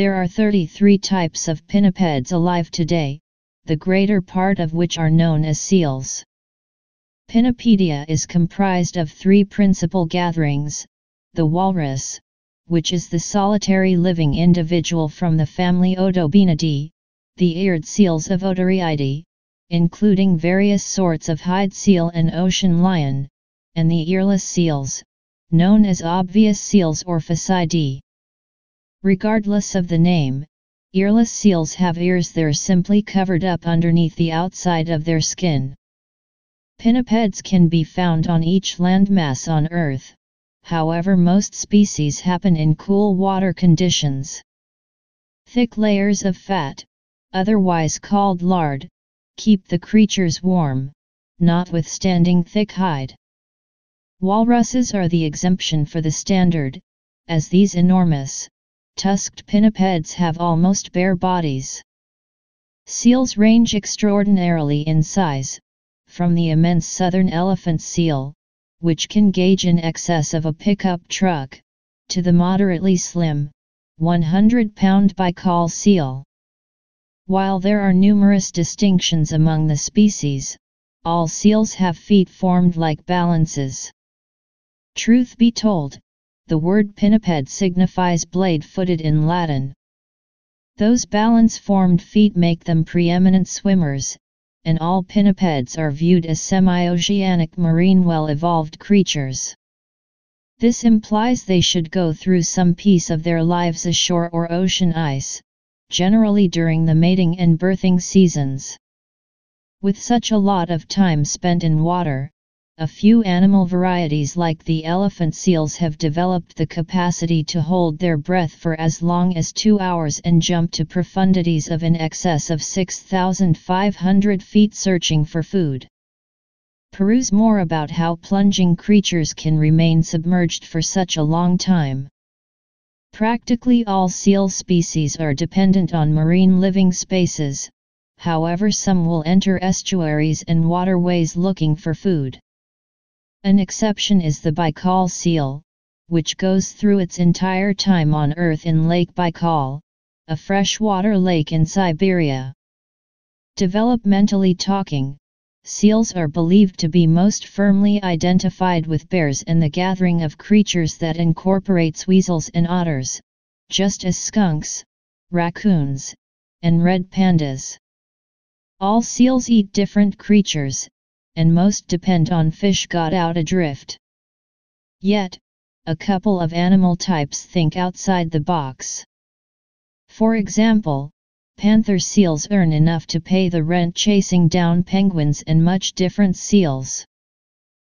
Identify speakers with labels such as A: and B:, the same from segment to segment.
A: There are 33 types of pinnipeds alive today, the greater part of which are known as seals. Pinnipedia is comprised of three principal gatherings, the walrus, which is the solitary living individual from the family Odobenidae, the eared seals of Otariidae, including various sorts of hide seal and ocean lion, and the earless seals, known as obvious seals or Phocidae. Regardless of the name, earless seals have ears they're simply covered up underneath the outside of their skin. Pinnipeds can be found on each landmass on Earth, however most species happen in cool water conditions. Thick layers of fat, otherwise called lard, keep the creatures warm, notwithstanding thick hide. Walruses are the exemption for the standard, as these enormous, tusked pinnipeds have almost bare bodies. Seals range extraordinarily in size, from the immense southern elephant seal, which can gauge in excess of a pickup truck, to the moderately slim, 100-pound baikal seal. While there are numerous distinctions among the species, all seals have feet formed like balances. Truth be told, the word pinniped signifies blade-footed in Latin. Those balance-formed feet make them preeminent swimmers, and all pinnipeds are viewed as semi-oceanic marine well-evolved creatures. This implies they should go through some piece of their lives ashore or ocean ice, generally during the mating and birthing seasons. With such a lot of time spent in water, a few animal varieties like the elephant seals have developed the capacity to hold their breath for as long as two hours and jump to profundities of in excess of 6,500 feet searching for food. Peruse more about how plunging creatures can remain submerged for such a long time. Practically all seal species are dependent on marine living spaces, however some will enter estuaries and waterways looking for food. An exception is the Baikal seal, which goes through its entire time on Earth in Lake Baikal, a freshwater lake in Siberia. Developmentally talking, seals are believed to be most firmly identified with bears and the gathering of creatures that incorporates weasels and otters, just as skunks, raccoons, and red pandas. All seals eat different creatures, and most depend on fish got out adrift. Yet, a couple of animal types think outside the box. For example, panther seals earn enough to pay the rent chasing down penguins and much different seals.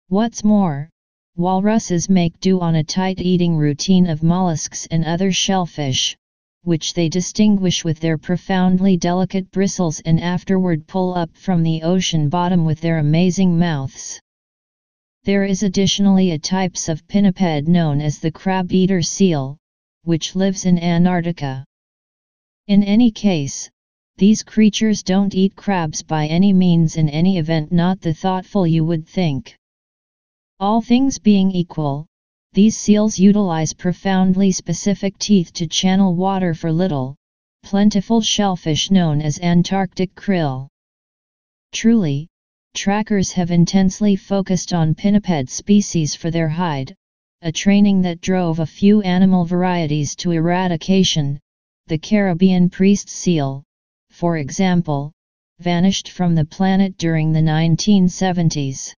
A: What's more, walruses make do on a tight eating routine of mollusks and other shellfish, which they distinguish with their profoundly delicate bristles and afterward pull up from the ocean bottom with their amazing mouths. There is additionally a types of pinniped known as the crab-eater seal, which lives in Antarctica. In any case, these creatures don't eat crabs by any means in any event not the thoughtful you would think. All things being equal, these seals utilize profoundly specific teeth to channel water for little, plentiful shellfish known as Antarctic krill. Truly, trackers have intensely focused on pinniped species for their hide, a training that drove a few animal varieties to eradication. The Caribbean priest seal, for example, vanished from the planet during the 1970s.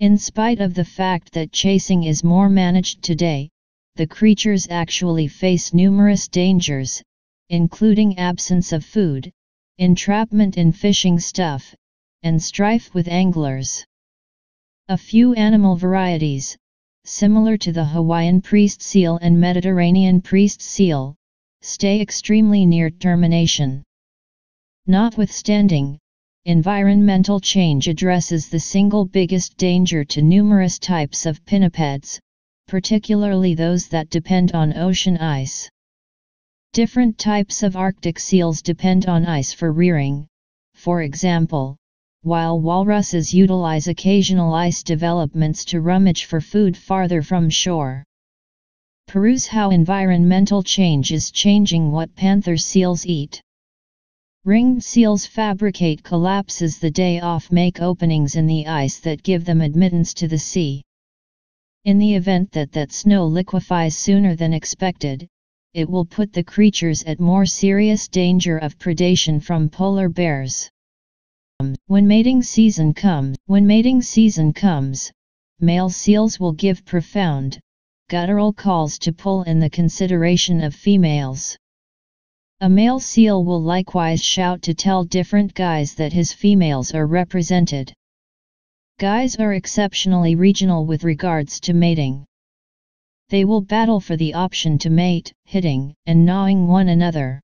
A: In spite of the fact that chasing is more managed today, the creatures actually face numerous dangers, including absence of food, entrapment in fishing stuff, and strife with anglers. A few animal varieties, similar to the Hawaiian priest seal and Mediterranean priest seal, stay extremely near termination. Notwithstanding, Environmental change addresses the single biggest danger to numerous types of pinnipeds, particularly those that depend on ocean ice. Different types of Arctic seals depend on ice for rearing, for example, while walruses utilize occasional ice developments to rummage for food farther from shore. Peruse how environmental change is changing what panther seals eat. Ringed seals fabricate collapses the day off make openings in the ice that give them admittance to the sea. In the event that that snow liquefies sooner than expected, it will put the creatures at more serious danger of predation from polar bears. When mating season comes, when mating season comes, male seals will give profound, guttural calls to pull in the consideration of females. A male seal will likewise shout to tell different guys that his females are represented. Guys are exceptionally regional with regards to mating. They will battle for the option to mate, hitting and gnawing one another.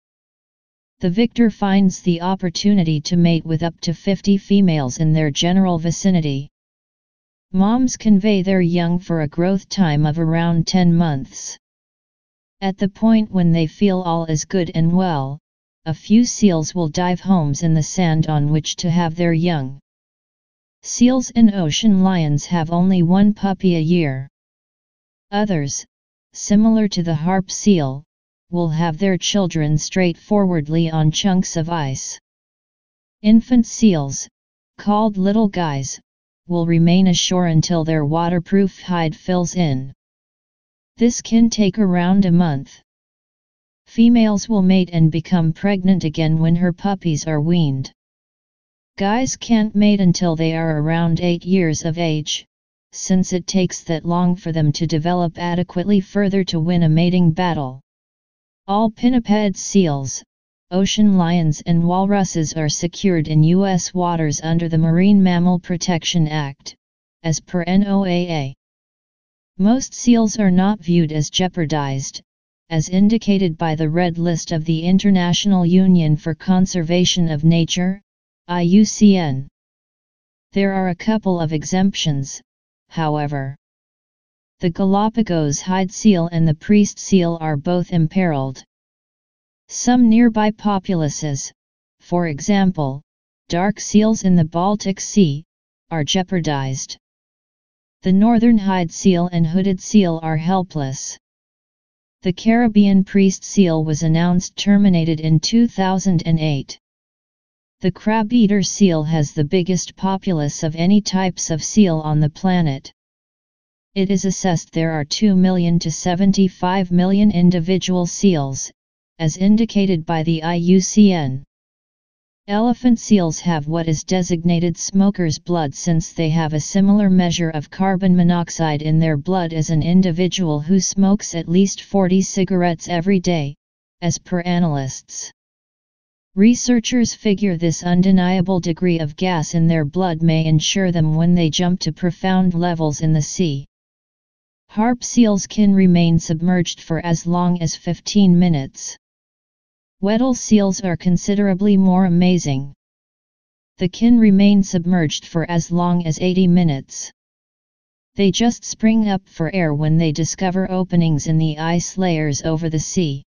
A: The victor finds the opportunity to mate with up to 50 females in their general vicinity. Moms convey their young for a growth time of around 10 months. At the point when they feel all is good and well, a few seals will dive homes in the sand on which to have their young. Seals and ocean lions have only one puppy a year. Others, similar to the harp seal, will have their children straightforwardly on chunks of ice. Infant seals, called little guys, will remain ashore until their waterproof hide fills in. This can take around a month. Females will mate and become pregnant again when her puppies are weaned. Guys can't mate until they are around 8 years of age, since it takes that long for them to develop adequately further to win a mating battle. All pinniped seals, ocean lions and walruses are secured in U.S. waters under the Marine Mammal Protection Act, as per NOAA. Most seals are not viewed as jeopardized, as indicated by the Red List of the International Union for Conservation of Nature, IUCN. There are a couple of exemptions, however. The Galapagos hide seal and the priest seal are both imperiled. Some nearby populaces, for example, dark seals in the Baltic Sea, are jeopardized. The northern hide seal and hooded seal are helpless. The Caribbean priest seal was announced terminated in 2008. The crab-eater seal has the biggest populace of any types of seal on the planet. It is assessed there are 2 million to 75 million individual seals, as indicated by the IUCN. Elephant seals have what is designated smoker's blood since they have a similar measure of carbon monoxide in their blood as an individual who smokes at least 40 cigarettes every day, as per analysts. Researchers figure this undeniable degree of gas in their blood may ensure them when they jump to profound levels in the sea. Harp seals can remain submerged for as long as 15 minutes. Weddell seals are considerably more amazing. The kin remain submerged for as long as 80 minutes. They just spring up for air when they discover openings in the ice layers over the sea.